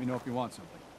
me know if you want something.